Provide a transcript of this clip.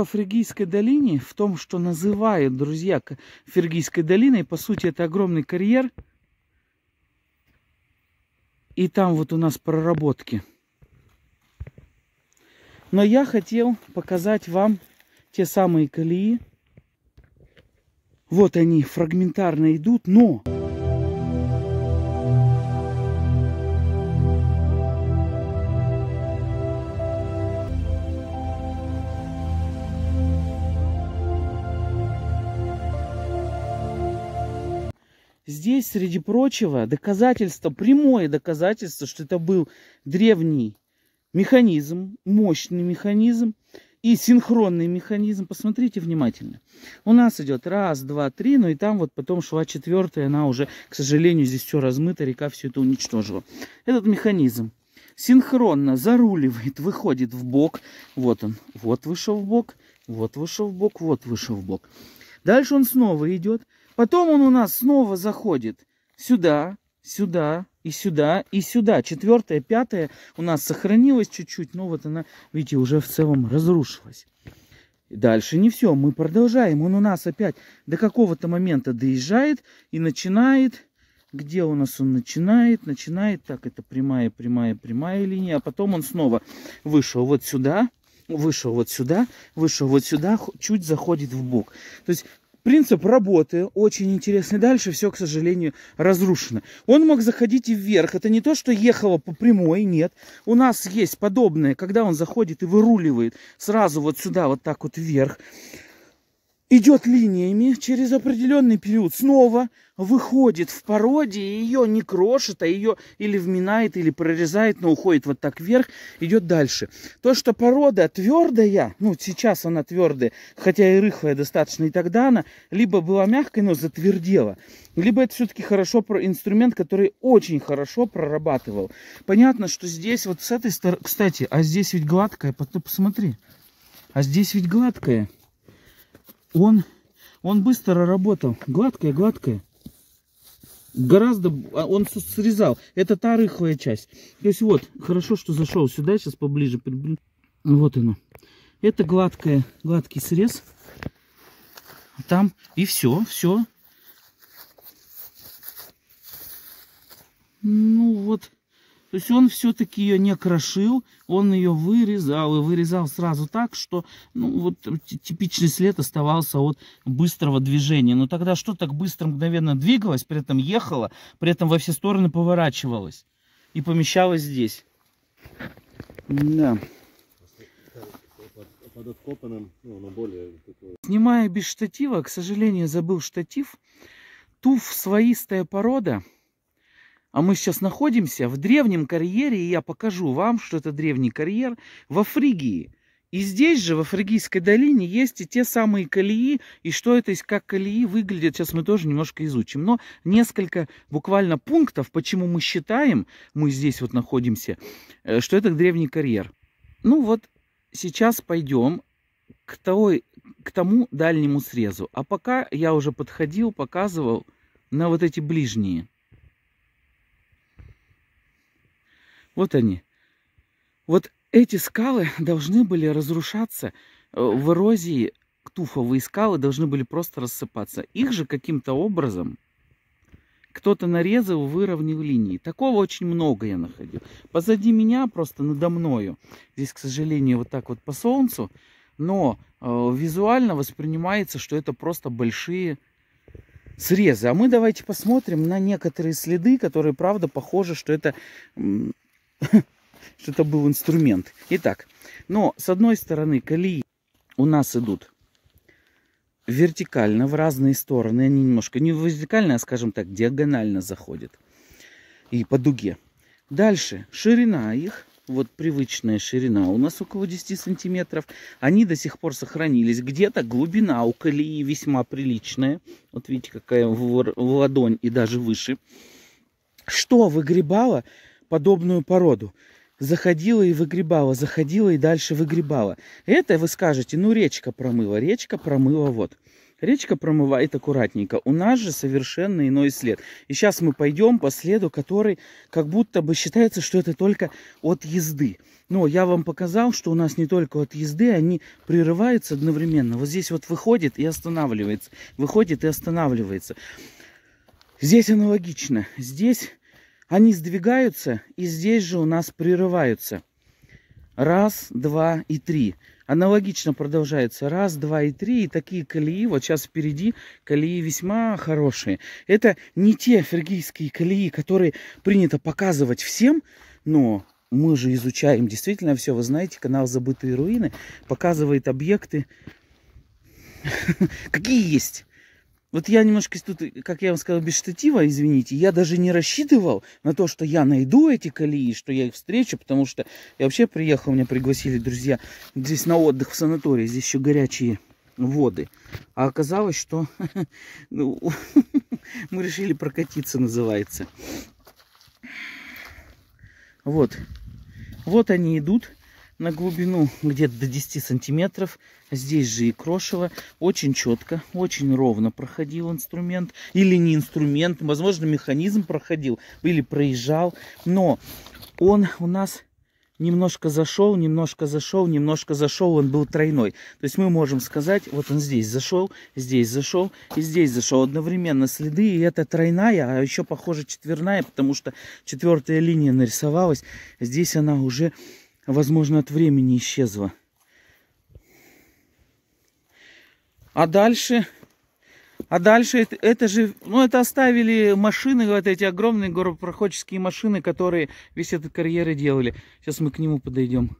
В Фригийской долине, в том, что называют, друзья, Фригийской долиной, по сути, это огромный карьер. И там вот у нас проработки. Но я хотел показать вам те самые колеи. Вот они фрагментарно идут, но... Здесь, среди прочего, доказательство, прямое доказательство, что это был древний механизм, мощный механизм и синхронный механизм. Посмотрите внимательно. У нас идет раз, два, три, ну и там вот потом шла четвертая, она уже, к сожалению, здесь все размыто, река все это уничтожила. Этот механизм синхронно заруливает, выходит в бок. Вот он, вот вышел в бок, вот вышел в бок, вот вышел в бок. Дальше он снова идет. Потом он у нас снова заходит сюда, сюда и сюда и сюда. Четвертая, пятая у нас сохранилась чуть-чуть, но вот она, видите, уже в целом разрушилась. Дальше не все, мы продолжаем. Он у нас опять до какого-то момента доезжает и начинает... Где у нас он начинает? Начинает, так, это прямая, прямая, прямая линия, а потом он снова вышел вот сюда, вышел вот сюда, вышел вот сюда, чуть заходит в бок. То есть Принцип работы очень интересный. Дальше все, к сожалению, разрушено. Он мог заходить и вверх. Это не то, что ехало по прямой, нет. У нас есть подобное, когда он заходит и выруливает сразу вот сюда, вот так вот вверх идет линиями через определенный период, снова выходит в породе, и ее не крошит, а ее или вминает, или прорезает, но уходит вот так вверх, идет дальше. То, что порода твердая, ну сейчас она твердая, хотя и рыхлая достаточно, и тогда она либо была мягкой, но затвердела, либо это все-таки хорошо про инструмент, который очень хорошо прорабатывал. Понятно, что здесь вот с этой стороны, кстати, а здесь ведь гладкая, посмотри, а здесь ведь гладкая он, он быстро работал. Гладкая, гладкая. Гораздо, а, он срезал. Это та рыхлая часть. То есть вот, хорошо, что зашел сюда, сейчас поближе. Вот оно. Это гладкая, гладкий срез. Там и все, все. Ну то есть он все-таки ее не крошил, он ее вырезал и вырезал сразу так, что ну, вот, типичный след оставался от быстрого движения. Но тогда что так быстро, мгновенно двигалось, при этом ехало, при этом во все стороны поворачивалось и помещалось здесь. Да. Снимая без штатива, к сожалению, забыл штатив. Туф слоистая порода. А мы сейчас находимся в древнем карьере, и я покажу вам, что это древний карьер в Фригии. И здесь же, в Фригийской долине, есть и те самые колеи, и что это, как колеи выглядят, сейчас мы тоже немножко изучим. Но несколько буквально пунктов, почему мы считаем, мы здесь вот находимся, э, что это древний карьер. Ну вот, сейчас пойдем к, той, к тому дальнему срезу. А пока я уже подходил, показывал на вот эти ближние. Вот они. Вот эти скалы должны были разрушаться э, в эрозии. Туфовые скалы должны были просто рассыпаться. Их же каким-то образом кто-то нарезал, выровнял линии. Такого очень много я находил. Позади меня, просто надо мною. Здесь, к сожалению, вот так вот по солнцу. Но э, визуально воспринимается, что это просто большие срезы. А мы давайте посмотрим на некоторые следы, которые, правда, похожи, что это что это был инструмент. Итак, но с одной стороны колеи у нас идут вертикально в разные стороны. Они немножко не вертикально, а скажем так, диагонально заходят. И по дуге. Дальше ширина их, вот привычная ширина у нас около 10 сантиметров. Они до сих пор сохранились. Где-то глубина у колеи весьма приличная. Вот видите, какая в ладонь и даже выше. Что выгребало подобную породу. Заходила и выгребала, заходила и дальше выгребала. Это вы скажете, ну речка промыла, речка промыла вот. Речка промывает аккуратненько. У нас же совершенно иной след. И сейчас мы пойдем по следу, который как будто бы считается, что это только от езды. Но я вам показал, что у нас не только от езды, они прерываются одновременно. Вот здесь вот выходит и останавливается. Выходит и останавливается. Здесь аналогично. Здесь они сдвигаются, и здесь же у нас прерываются. Раз, два и три. Аналогично продолжается. Раз, два и три. И такие колеи, вот сейчас впереди, колеи весьма хорошие. Это не те фергийские колеи, которые принято показывать всем, но мы же изучаем действительно все. Вы знаете, канал «Забытые руины» показывает объекты, какие есть. Вот я немножко тут, как я вам сказал, без штатива, извините, я даже не рассчитывал на то, что я найду эти колеи, что я их встречу, потому что я вообще приехал, меня пригласили друзья здесь на отдых в санатории, здесь еще горячие воды. А оказалось, что ну, мы решили прокатиться, называется. Вот. Вот они идут на глубину где-то до 10 сантиметров. Здесь же и крошево. Очень четко, очень ровно проходил инструмент. Или не инструмент, возможно, механизм проходил или проезжал. Но он у нас немножко зашел, немножко зашел, немножко зашел, он был тройной. То есть мы можем сказать, вот он здесь зашел, здесь зашел и здесь зашел. Одновременно следы, и это тройная, а еще похоже четверная, потому что четвертая линия нарисовалась. Здесь она уже возможно, от времени исчезла. А дальше, а дальше это, это же, ну это оставили машины, вот эти огромные горопроходческие машины, которые весь этот карьеры делали. Сейчас мы к нему подойдем.